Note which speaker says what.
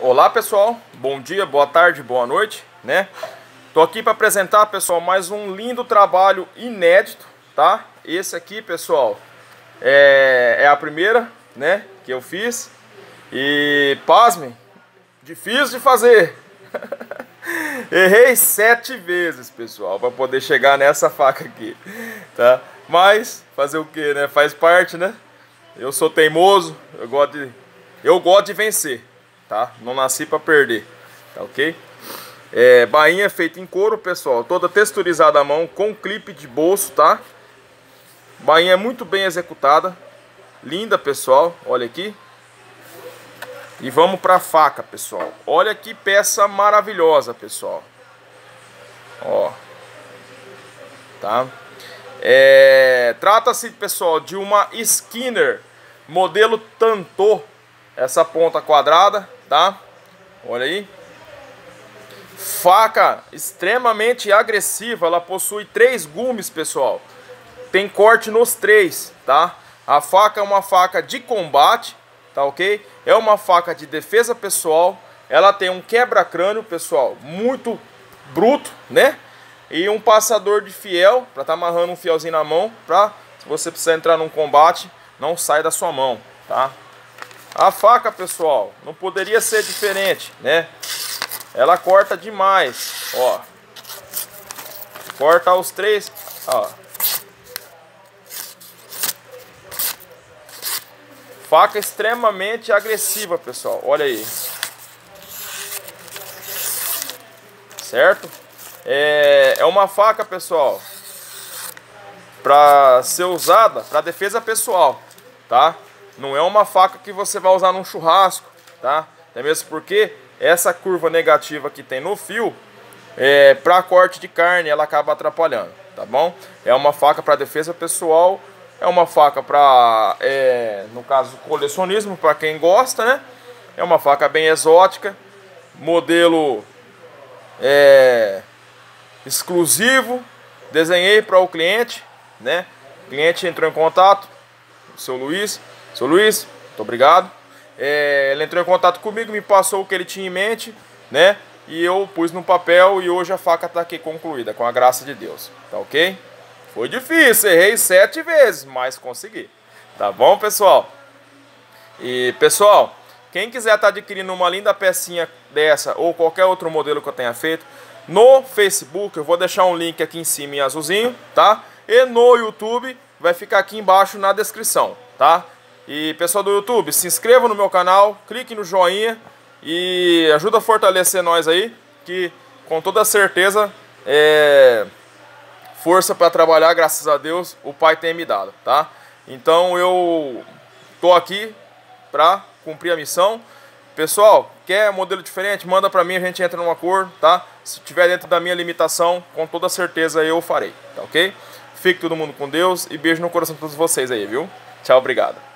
Speaker 1: Olá pessoal, bom dia, boa tarde, boa noite, né? Tô aqui para apresentar, pessoal, mais um lindo trabalho inédito, tá? Esse aqui, pessoal, é, é a primeira, né, que eu fiz. E, pasmem, difícil de fazer. Errei sete vezes, pessoal, para poder chegar nessa faca aqui, tá? Mas, fazer o que, né? Faz parte, né? Eu sou teimoso, eu gosto de, eu gosto de vencer tá? Não nasci para perder, tá ok? É, bainha feita em couro, pessoal, toda texturizada à mão, com clipe de bolso, tá? Bainha muito bem executada, linda, pessoal, olha aqui. E vamos para a faca, pessoal. Olha que peça maravilhosa, pessoal. Ó. Tá? É, Trata-se, pessoal, de uma Skinner modelo Tanto. Essa ponta quadrada, tá? Olha aí. Faca extremamente agressiva, ela possui três gumes, pessoal. Tem corte nos três, tá? A faca é uma faca de combate, tá ok? É uma faca de defesa pessoal. Ela tem um quebra-crânio, pessoal, muito bruto, né? E um passador de fiel, para tá amarrando um fielzinho na mão, para se você precisar entrar num combate, não sai da sua mão, tá? A faca, pessoal, não poderia ser diferente, né? Ela corta demais, ó. Corta os três, ó. Faca extremamente agressiva, pessoal. Olha aí. Certo? É, é uma faca, pessoal, para ser usada para defesa pessoal, tá? Não é uma faca que você vai usar num churrasco, tá? Até mesmo porque essa curva negativa que tem no fio, é, para corte de carne, ela acaba atrapalhando, tá bom? É uma faca para defesa pessoal, é uma faca para, é, no caso, colecionismo, para quem gosta, né? É uma faca bem exótica, modelo é, exclusivo, desenhei para o cliente, né? O cliente entrou em contato, o seu Luiz, Seu Luiz, muito obrigado. É, ele entrou em contato comigo, me passou o que ele tinha em mente, né? E eu pus no papel e hoje a faca está aqui concluída, com a graça de Deus. Tá ok? Foi difícil, errei sete vezes, mas consegui. Tá bom, pessoal? E, pessoal, quem quiser estar tá adquirindo uma linda pecinha dessa ou qualquer outro modelo que eu tenha feito, no Facebook eu vou deixar um link aqui em cima em azulzinho, tá? E no YouTube vai ficar aqui embaixo na descrição, tá? E pessoal do YouTube, se inscreva no meu canal, clique no joinha e ajuda a fortalecer nós aí, que com toda certeza é força para trabalhar, graças a Deus, o Pai tem me dado, tá? Então eu tô aqui para cumprir a missão. Pessoal, quer modelo diferente? Manda para mim, a gente entra num acordo, tá? Se tiver dentro da minha limitação, com toda certeza eu farei, tá ok? Fique todo mundo com Deus e beijo no coração de todos vocês aí, viu? Tchau, obrigado.